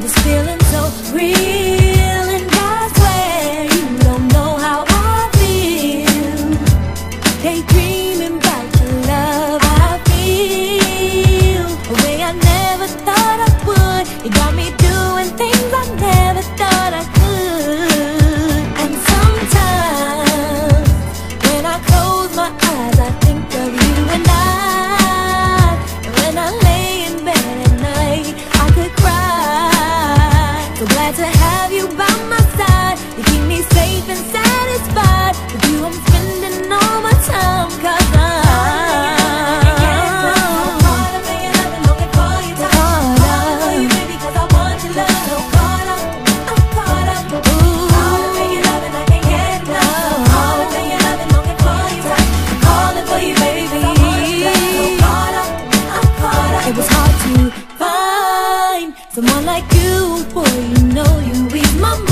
this feeling so real, and I swear you don't know how I feel. Daydreaming about the love I feel, a way I never thought I would. You got me satisfied. With you, I'm spending all my time. Find someone like you, boy. You know you ease my mind.